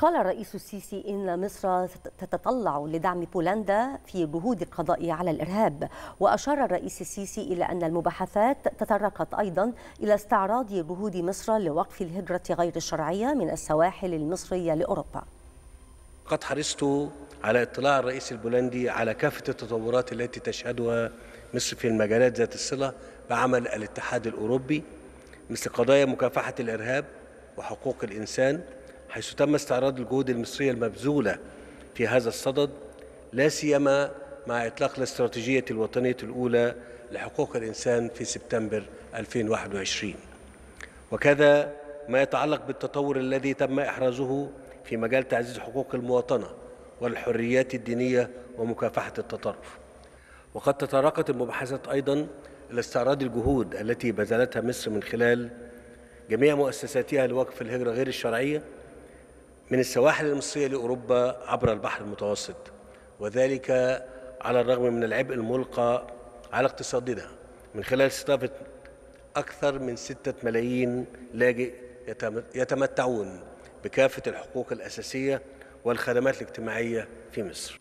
قال الرئيس السيسي إن مصر تتطلع لدعم بولندا في جهود القضاء على الإرهاب وأشار الرئيس السيسي إلى أن المباحثات تطرقت أيضا إلى استعراض جهود مصر لوقف الهجرة غير الشرعية من السواحل المصرية لأوروبا. قد حرصت على اطلاع الرئيس البولندي على كافة التطورات التي تشهدها مصر في المجالات ذات الصلة بعمل الاتحاد الأوروبي مثل قضايا مكافحة الإرهاب وحقوق الإنسان حيث تم استعراض الجهود المصرية المبذولة في هذا الصدد لا سيما مع إطلاق الاستراتيجية الوطنية الأولى لحقوق الإنسان في سبتمبر 2021 وكذا ما يتعلق بالتطور الذي تم إحرازه في مجال تعزيز حقوق المواطنة والحريات الدينية ومكافحة التطرف. وقد تطرقت المباحثات أيضا إلى استعراض الجهود التي بذلتها مصر من خلال جميع مؤسساتها لوقف الهجرة غير الشرعية من السواحل المصرية لأوروبا عبر البحر المتوسط وذلك على الرغم من العبء الملقى على اقتصادنا. من خلال استضافة أكثر من ستة ملايين لاجئ يتمتعون بكافة الحقوق الأساسية والخدمات الاجتماعية في مصر.